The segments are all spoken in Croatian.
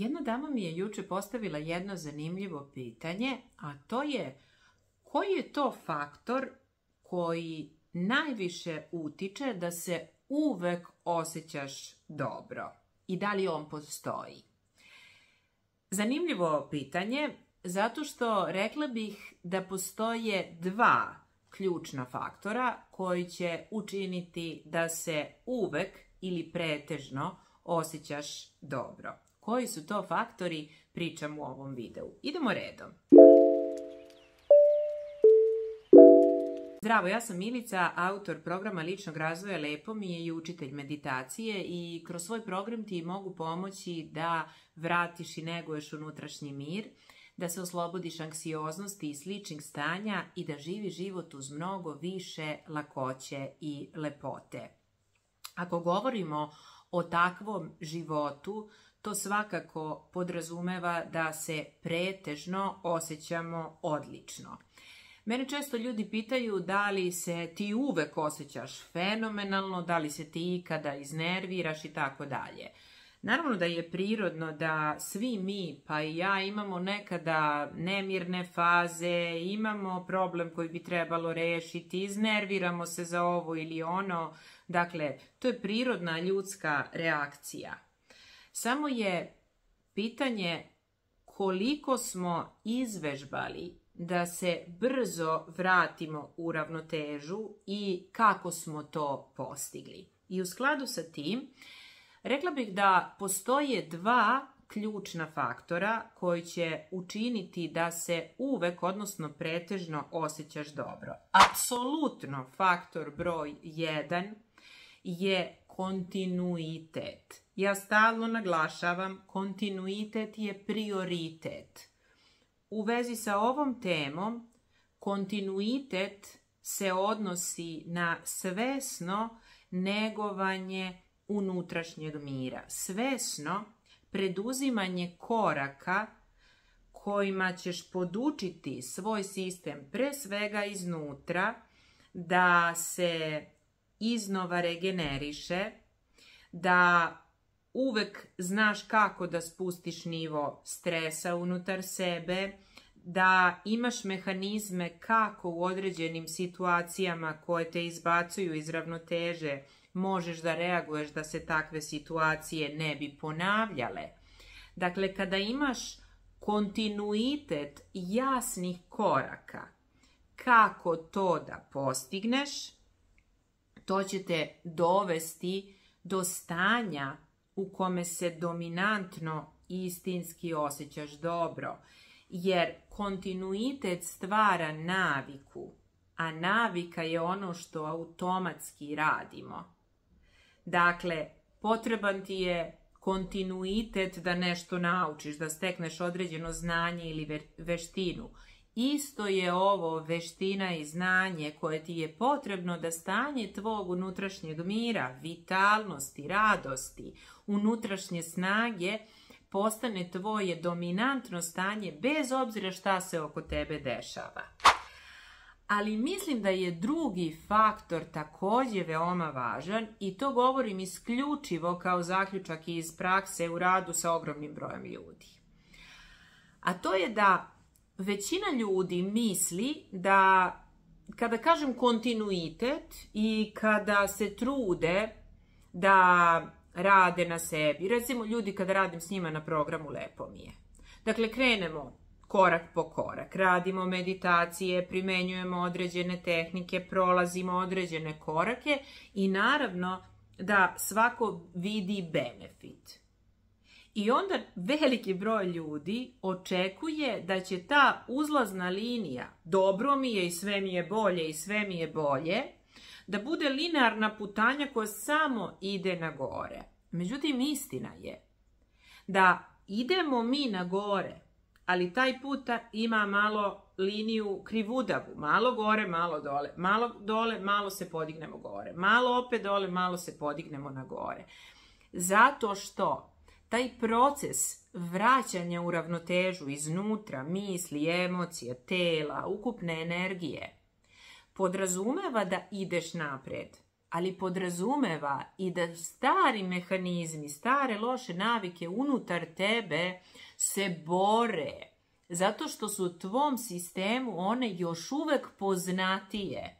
Jedna dama mi je juče postavila jedno zanimljivo pitanje, a to je koji je to faktor koji najviše utiče da se uvek osjećaš dobro i da li on postoji? Zanimljivo pitanje, zato što rekla bih da postoje dva ključna faktora koji će učiniti da se uvek ili pretežno osjećaš dobro. Koji su to faktori, pričam u ovom videu. Idemo redom. Zdravo, ja sam Milica, autor programa ličnog razvoja Lepo mi je i učitelj meditacije i kroz svoj program ti mogu pomoći da vratiš i neguješ unutrašnji mir, da se oslobodiš anksioznosti i sličnih stanja i da živi život uz mnogo više lakoće i lepote. Ako govorimo o takvom životu, to svakako podrazumeva da se pretežno osjećamo odlično. Mene često ljudi pitaju da li se ti uvek osjećaš fenomenalno, da li se ti ikada iznerviraš i tako dalje. Naravno da je prirodno da svi mi, pa i ja, imamo nekada nemirne faze, imamo problem koji bi trebalo rešiti, iznerviramo se za ovo ili ono. Dakle, to je prirodna ljudska reakcija. Samo je pitanje koliko smo izvežbali da se brzo vratimo u ravnotežu i kako smo to postigli. I u skladu sa tim, rekla bih da postoje dva ključna faktora koji će učiniti da se uvek, odnosno pretežno, osjećaš dobro. Apsolutno faktor broj 1 je kontinuitet. Ja stalno naglašavam, kontinuitet je prioritet. U vezi sa ovom temom, kontinuitet se odnosi na svesno negovanje unutrašnjeg mira. Svesno preduzimanje koraka kojima ćeš podučiti svoj sistem pre svega iznutra da se iznova regeneriše, da uvek znaš kako da spustiš nivo stresa unutar sebe, da imaš mehanizme kako u određenim situacijama koje te izbacuju iz ravnoteže možeš da reaguješ da se takve situacije ne bi ponavljale. Dakle, kada imaš kontinuitet jasnih koraka kako to da postigneš, to će te dovesti do stanja u kome se dominantno istinski osjećaš dobro. Jer kontinuitet stvara naviku, a navika je ono što automatski radimo. Dakle, potreban ti je kontinuitet da nešto naučiš, da stekneš određeno znanje ili veštinu. Isto je ovo veština i znanje koje ti je potrebno da stanje tvog unutrašnjeg mira, vitalnosti, radosti, unutrašnje snage postane tvoje dominantno stanje bez obzira šta se oko tebe dešava. Ali mislim da je drugi faktor također veoma važan i to govorim isključivo kao zaključak iz prakse u radu sa ogromnim brojem ljudi. A to je da većina ljudi misli da kada kažem kontinuitet i kada se trude da rade na sebi, recimo ljudi kada radim s njima na programu Lepo mi je. Dakle, krenemo korak po korak, radimo meditacije, primenjujemo određene tehnike, prolazimo određene korake i naravno da svako vidi benefit. I onda veliki broj ljudi očekuje da će ta uzlazna linija, dobro mi je i sve mi je bolje i sve mi je bolje, da bude linearna putanja koja samo ide na gore. Međutim, istina je da idemo mi na gore, ali taj put ima malo liniju krivudavu, malo gore, malo dole, malo dole, malo se podignemo gore, malo opet dole, malo se podignemo na gore. Zato što taj proces vraćanja u ravnotežu iznutra, misli, emocije, tela, ukupne energije, podrazumeva da ideš napred. ali podrazumeva i da stari mehanizmi, stare loše navike unutar tebe se bore zato što su u tvom sistemu one još uvek poznatije.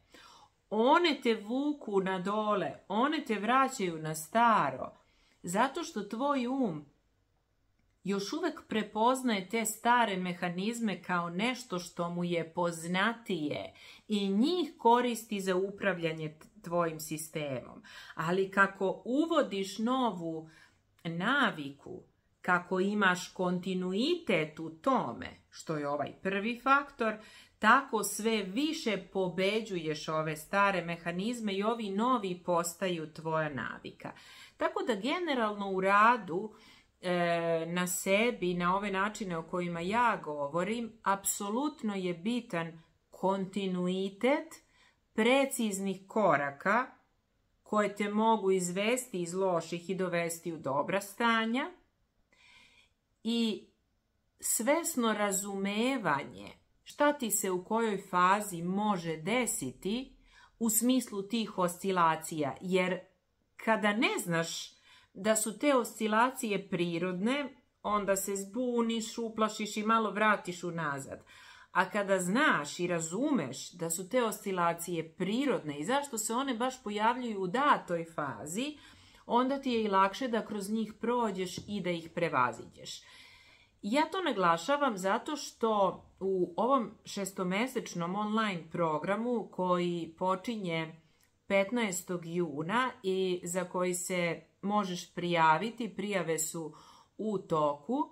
One te vuku na dole, one te vraćaju na staro, zato što tvoj um još uvek prepoznaje te stare mehanizme kao nešto što mu je poznatije i njih koristi za upravljanje tvojim sistemom. Ali kako uvodiš novu naviku, kako imaš kontinuitet u tome, što je ovaj prvi faktor, tako sve više pobeđuješ ove stare mehanizme i ovi novi postaju tvoja navika. Tako da generalno u radu e, na sebi, na ove načine o kojima ja govorim, apsolutno je bitan kontinuitet preciznih koraka koje te mogu izvesti iz loših i dovesti u dobra stanja i svesno razumevanje šta ti se u kojoj fazi može desiti u smislu tih oscilacija, jer kada ne znaš da su te oscilacije prirodne, onda se zbuniš, uplašiš i malo vratiš unazad. A kada znaš i razumeš da su te oscilacije prirodne i zašto se one baš pojavljuju u datoj fazi, onda ti je i lakše da kroz njih prođeš i da ih prevaziđeš. Ja to naglašavam zato što u ovom šestomesečnom online programu koji počinje 15. juna i za koji se možeš prijaviti, prijave su u toku,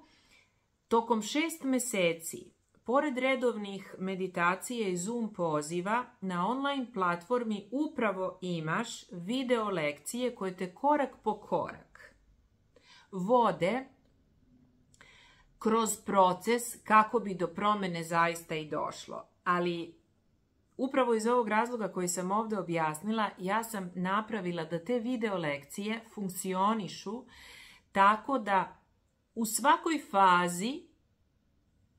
tokom šest meseci Pored redovnih meditacije i Zoom poziva, na online platformi upravo imaš video lekcije koje te korak po korak vode kroz proces kako bi do promene zaista i došlo. Ali upravo iz ovog razloga koji sam ovdje objasnila, ja sam napravila da te video lekcije funkcionišu tako da u svakoj fazi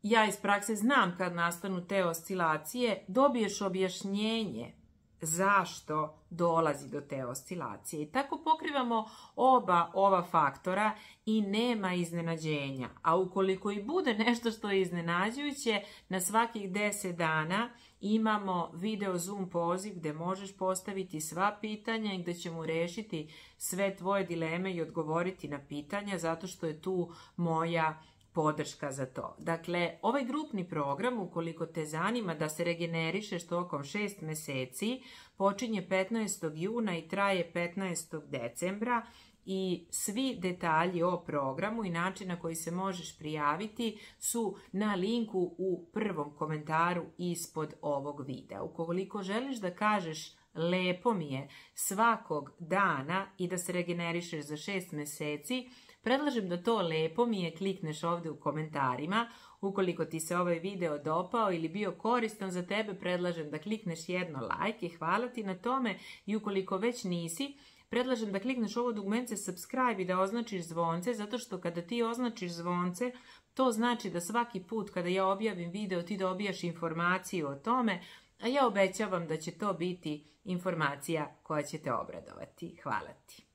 ja iz prakse znam kad nastanu te oscilacije, dobiješ objašnjenje zašto dolazi do te oscilacije. Tako pokrivamo oba ova faktora i nema iznenađenja. A ukoliko i bude nešto što je iznenađujuće, na svakih 10 dana imamo video Zoom poziv gdje možeš postaviti sva pitanja i gdje ćemo rešiti sve tvoje dileme i odgovoriti na pitanja zato što je tu moja podrška za to. Dakle, ovaj grupni program, ukoliko te zanima da se regenerišeš tokom 6 meseci, počinje 15. juna i traje 15. decembra i svi detalji o programu i način na koji se možeš prijaviti su na linku u prvom komentaru ispod ovog videa. Ukoliko želiš da kažeš lepo mi je svakog dana i da se regenerišeš za 6 meseci, Predlažem da to lepo mi je klikneš ovdje u komentarima. Ukoliko ti se ovaj video dopao ili bio koristan za tebe, predlažem da klikneš jedno like i hvala ti na tome. I ukoliko već nisi, predlažem da klikneš ovo dugmence subscribe i da označiš zvonce, zato što kada ti označiš zvonce, to znači da svaki put kada ja objavim video ti dobijaš informaciju o tome, a ja obećavam da će to biti informacija koja će te obradovati. Hvala ti.